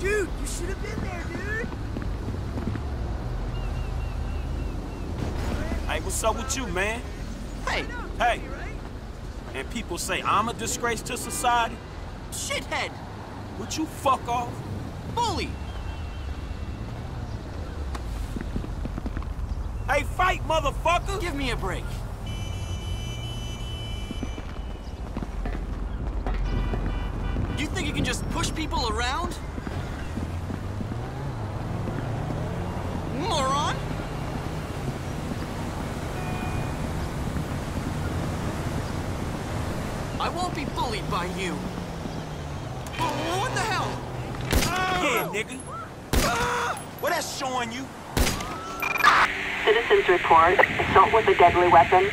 should have been there, dude. Hey, what's up with you, man? Hey, Hey. And people say I'm a disgrace to society? shithead! Would you fuck off? Bully! Hey, fight, motherfucker! Give me a break. You think you can just push people around? I won't be bullied by you. Oh, what the hell? Yeah, nigga. What that's showing you? Citizens report assault with a deadly weapon.